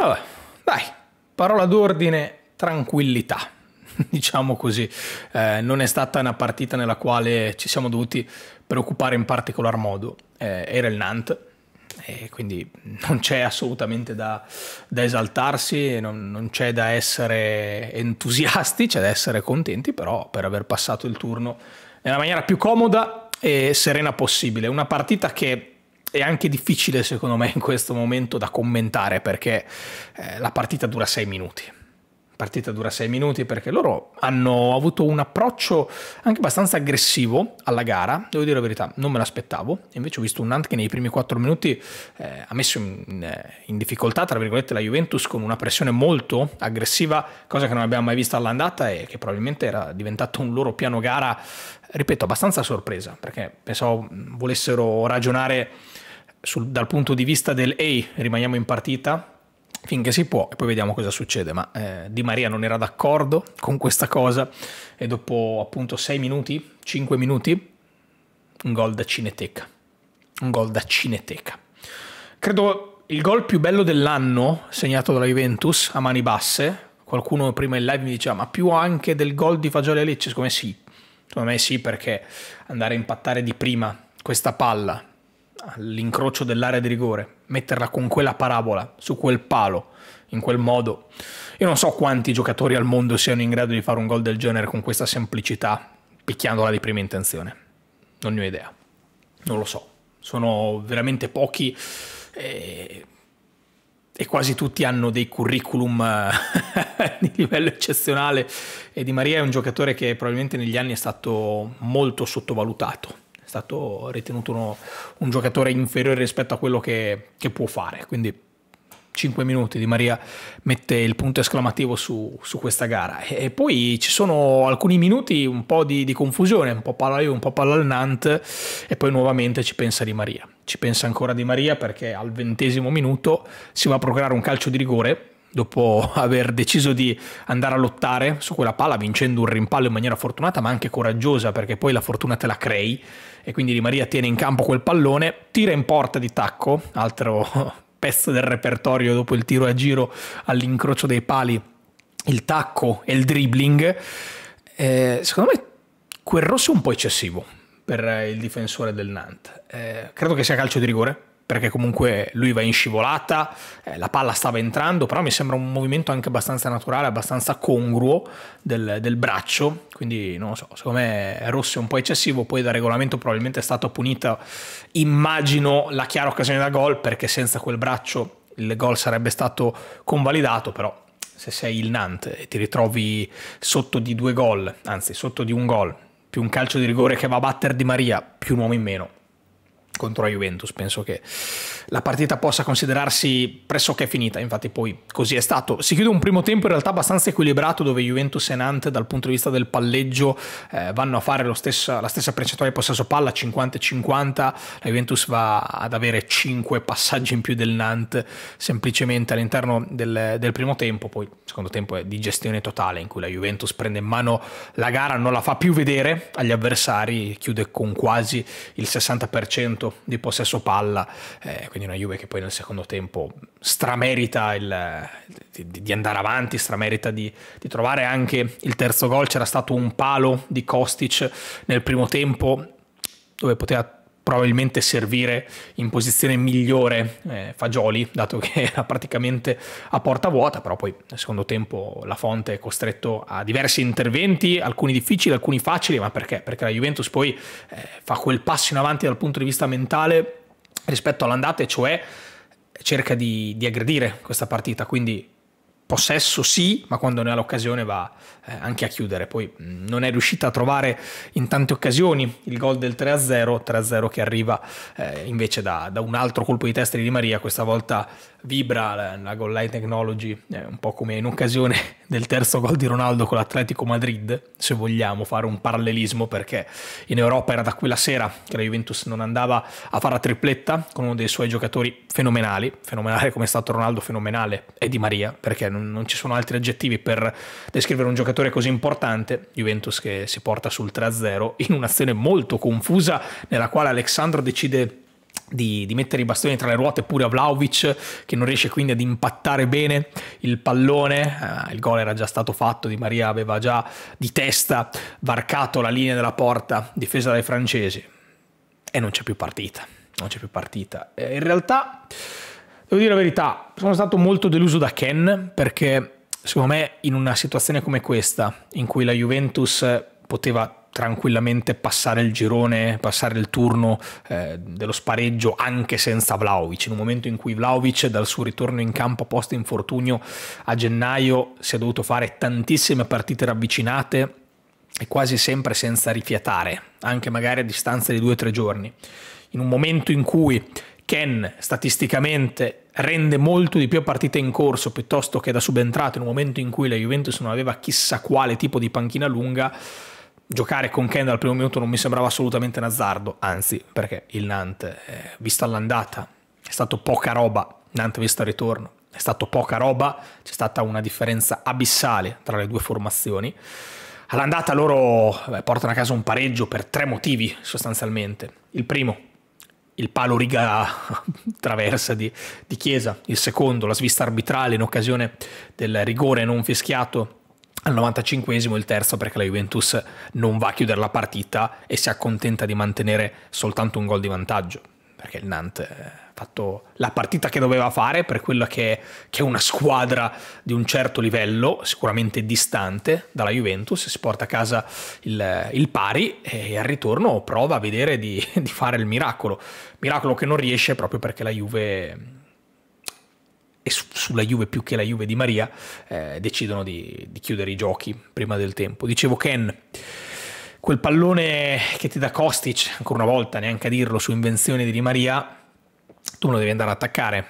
Vabbè, dai, parola d'ordine, tranquillità. Diciamo così, eh, non è stata una partita nella quale ci siamo dovuti preoccupare in particolar modo. Eh, era il Nantes, e quindi non c'è assolutamente da, da esaltarsi, non, non, c'è da essere entusiasti, c'è da essere contenti però per aver passato il turno nella maniera più comoda e serena possibile. Una partita che è anche difficile secondo me in questo momento da commentare perché eh, la partita dura sei minuti partita dura sei minuti perché loro hanno avuto un approccio anche abbastanza aggressivo alla gara, devo dire la verità, non me l'aspettavo, invece ho visto un Nant che nei primi quattro minuti eh, ha messo in, in, difficoltà, tra virgolette, la Juventus con una pressione molto aggressiva, cosa che non abbiamo mai visto all'andata e che probabilmente era diventato un loro piano gara, ripeto, abbastanza sorpresa, perché pensavo volessero ragionare sul, dal punto di vista del ehi, rimaniamo in partita, finché si può e poi vediamo cosa succede. Ma eh, Di Maria non era d'accordo con questa cosa e dopo appunto 6 minuti, 5 minuti, un gol da cineteca. Un gol da cineteca. Credo il gol più bello dell'anno segnato dalla Juventus a mani basse. Qualcuno prima in live mi diceva ma più anche del gol di Fagioli a Lecce? Secondo me sì. Secondo me sì perché andare a impattare di prima questa palla all'incrocio dell'area di rigore, metterla con quella parabola su quel palo, in quel modo. Io non so quanti giocatori al mondo siano in grado di fare un gol del genere con questa semplicità, picchiandola di prima intenzione. Non ne ho idea. Non lo so. Sono veramente pochi e, e quasi tutti hanno dei curriculum eh, di livello eccezionale e Di Maria è un giocatore che probabilmente negli anni è stato molto sottovalutato è stato ritenuto uno, un giocatore inferiore rispetto a quello che, che, può fare. Quindi 5 minuti di Maria mette il punto esclamativo su, su questa gara. E, poi ci sono alcuni minuti un po' di, di confusione, un po' palla io, un po' palla al Nantes e poi nuovamente ci pensa Di Maria. Ci pensa ancora Di Maria perché al ventesimo minuto si va a procurare un calcio di rigore dopo aver deciso di andare a lottare su quella palla vincendo un rimpallo in maniera fortunata ma anche coraggiosa perché poi la fortuna te la crei e quindi Di Maria tiene in campo quel pallone, tira in porta di tacco, altro pezzo del repertorio dopo il tiro a giro all'incrocio dei pali, il tacco e il dribbling. Eh, secondo me quel rosso è un po' eccessivo per il difensore del Nantes. Eh, credo che sia calcio di rigore, perché comunque lui va in scivolata, eh, la palla stava entrando, però mi sembra un movimento anche abbastanza naturale, abbastanza congruo del, del braccio, quindi non lo so, secondo me Rossi è un po' eccessivo, poi da regolamento probabilmente è stato punito, immagino, la chiara occasione da gol, perché senza quel braccio il gol sarebbe stato convalidato, però se sei il Nantes e ti ritrovi sotto di due gol, anzi sotto di un gol, più un calcio di rigore che va a battere Di Maria, più un uomo in meno, contro la Juventus. Penso che la partita possa considerarsi pressoché finita, infatti poi così è stato. Si chiude un primo tempo in realtà abbastanza equilibrato dove Juventus e Nantes dal punto di vista del palleggio eh, vanno a fare stessa, la stessa percentuale di possesso palla 50-50, la Juventus va ad avere 5 passaggi in più del Nantes semplicemente all'interno del, del primo tempo, poi secondo tempo è di gestione totale in cui la Juventus prende in mano la gara, non la fa più vedere agli avversari, chiude con quasi il 60% di possesso palla. Eh, quindi una Juve che poi nel secondo tempo stramerita il, di, di, andare avanti, stramerita di, di trovare anche il terzo gol. C'era stato un palo di Kostic nel primo tempo dove poteva probabilmente servire in posizione migliore eh, Fagioli, dato che era praticamente a porta vuota, però poi nel secondo tempo la Fonte è costretto a diversi interventi, alcuni difficili, alcuni facili, ma perché? Perché la Juventus poi eh, fa quel passo in avanti dal punto di vista mentale rispetto all'andata, cioè cerca di, di aggredire questa partita, quindi possesso sì, ma quando ne ha l'occasione va eh, anche a chiudere. Poi mh, non è riuscita a trovare in tante occasioni il gol del 3-0, 3-0 che arriva eh, invece da, da, un altro colpo di testa di Di Maria, questa volta vibra la, la goal line technology, eh, un po' come in occasione del terzo gol di Ronaldo con l'Atletico Madrid, se vogliamo fare un parallelismo, perché in Europa era da quella sera che la Juventus non andava a fare la tripletta con uno dei suoi giocatori fenomenali, fenomenale come è stato Ronaldo, fenomenale è Di Maria, perché non, non ci sono altri aggettivi per descrivere un giocatore così importante, Juventus che si porta sul 3-0 in un'azione molto confusa nella quale Alexandro decide di, di, mettere i bastoni tra le ruote pure a Vlaovic che non riesce quindi ad impattare bene il pallone. Eh, il gol era già stato fatto Di Maria aveva già di testa varcato la linea della porta difesa dai francesi. E non c'è più partita non c'è più partita. E in realtà devo dire la verità sono stato molto deluso da Ken perché secondo me in una situazione come questa in cui la Juventus poteva tranquillamente passare il girone, passare il turno eh, dello spareggio anche senza Vlaovic, in un momento in cui Vlaovic dal suo ritorno in campo post infortunio a gennaio si è dovuto fare tantissime partite ravvicinate e quasi sempre senza rifiatare, anche magari a distanza di due o tre giorni. In un momento in cui Ken statisticamente rende molto di più partite in corso piuttosto che da subentrato in un momento in cui la Juventus non aveva chissà quale tipo di panchina lunga, giocare con Ken dal primo minuto non mi sembrava assolutamente un azzardo, anzi perché il Nantes, eh, vista l'andata, è stato poca roba, Nantes vista il ritorno, è stato poca roba, c'è stata una differenza abissale tra le due formazioni. All'andata loro beh, portano a casa un pareggio per tre motivi sostanzialmente. Il primo, il palo riga traversa di, di Chiesa, il secondo, la svista arbitrale in occasione del rigore non fischiato al 95esimo il terzo perché la Juventus non va a chiudere la partita e si accontenta di mantenere soltanto un gol di vantaggio perché il Nantes ha fatto la partita che doveva fare per quella che, che, è una squadra di un certo livello, sicuramente distante dalla Juventus, si porta a casa il, il pari e al ritorno prova a vedere di, di fare il miracolo, miracolo che non riesce proprio perché la Juve e su, sulla Juve più che la Juve di Maria eh, decidono di, di, chiudere i giochi prima del tempo. Dicevo Ken, quel pallone che ti dà Kostic, ancora una volta neanche a dirlo, su invenzione di Di Maria, tu lo devi andare ad attaccare.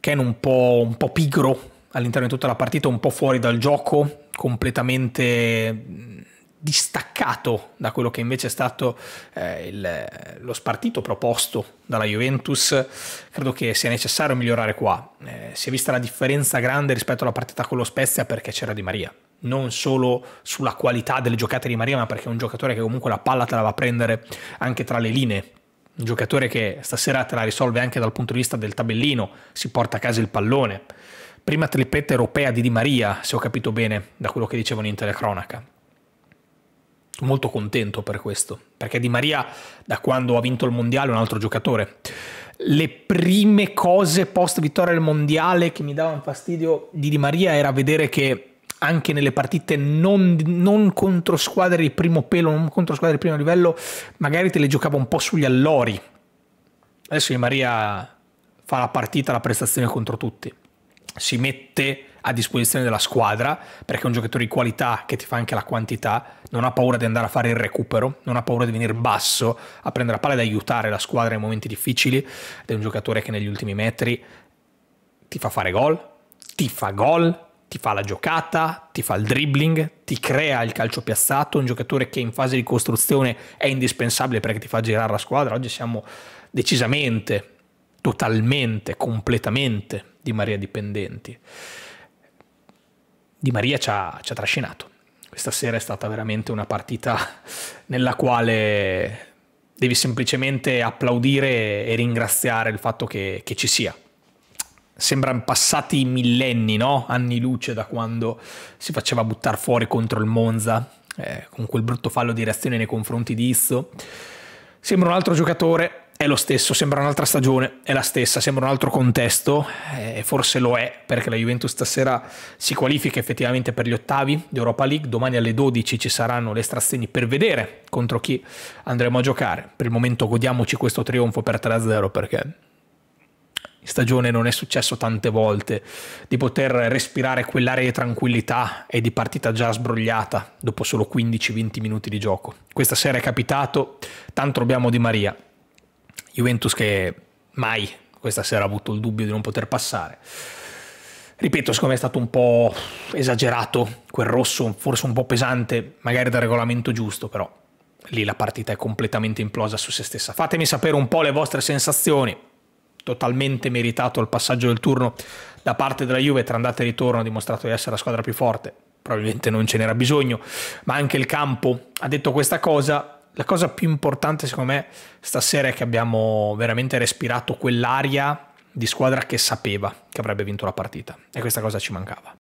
Ken un po', un po' pigro all'interno di tutta la partita, un po' fuori dal gioco, completamente distaccato da quello che invece è stato eh, il, lo spartito proposto dalla Juventus, credo che sia necessario migliorare qua. Eh, si è vista la differenza grande rispetto alla partita con lo Spezia perché c'era Di Maria, non solo sulla qualità delle giocate di Maria, ma perché è un giocatore che comunque la palla te la va a prendere anche tra le linee. Un giocatore che stasera te la risolve anche dal punto di vista del tabellino, si porta a casa il pallone. Prima tripletta europea di Di Maria, se ho capito bene da quello che dicevano in telecronaca molto contento per questo, perché Di Maria da quando ha vinto il mondiale è un altro giocatore. Le prime cose post vittoria del mondiale che mi davano fastidio di Di Maria era vedere che anche nelle partite non, non, contro squadre di primo pelo, non contro squadre di primo livello, magari te le giocava un po' sugli allori. Adesso Di Maria fa la partita, la prestazione contro tutti. Si mette a disposizione della squadra, perché è un giocatore di qualità che ti fa anche la quantità, non ha paura di andare a fare il recupero, non ha paura di venire basso a prendere la palla ed aiutare la squadra nei momenti difficili, ed è un giocatore che negli ultimi metri ti fa fare gol, ti fa gol, ti fa la giocata, ti fa il dribbling, ti crea il calcio piazzato, un giocatore che in fase di costruzione è indispensabile perché ti fa girare la squadra. Oggi siamo decisamente, totalmente, completamente di Maria dipendenti. Di Maria ci ha, ci ha trascinato. Questa sera è stata veramente una partita nella quale devi semplicemente applaudire e ringraziare il fatto che, che ci sia. Sembrano passati millenni, no? anni luce da quando si faceva buttare fuori contro il Monza, eh, con quel brutto fallo di reazione nei confronti di Izzo. Sembra un altro giocatore, è lo stesso, sembra un'altra stagione, è la stessa, sembra un altro contesto, e forse lo è perché la Juventus stasera si qualifica effettivamente per gli ottavi di Europa League, domani alle 12 ci saranno le estrazioni per vedere contro chi andremo a giocare, per il momento godiamoci questo trionfo per 3-0 perché in stagione non è successo tante volte di poter respirare quell'area di tranquillità e di partita già sbrogliata dopo solo 15-20 minuti di gioco. Questa sera è capitato, tanto abbiamo Di Maria, Juventus che mai questa sera ha avuto il dubbio di non poter passare. Ripeto, secondo me è stato un po' esagerato quel rosso, forse un po' pesante, magari dal regolamento giusto, però lì la partita è completamente implosa su se stessa. Fatemi sapere un po' le vostre sensazioni. Totalmente meritato il passaggio del turno da parte della Juve tra andata e ritorno, ha dimostrato di essere la squadra più forte. Probabilmente non ce n'era bisogno, ma anche il campo ha detto questa cosa La cosa più importante secondo me stasera è che abbiamo veramente respirato quell'aria di squadra che sapeva che avrebbe vinto la partita e questa cosa ci mancava.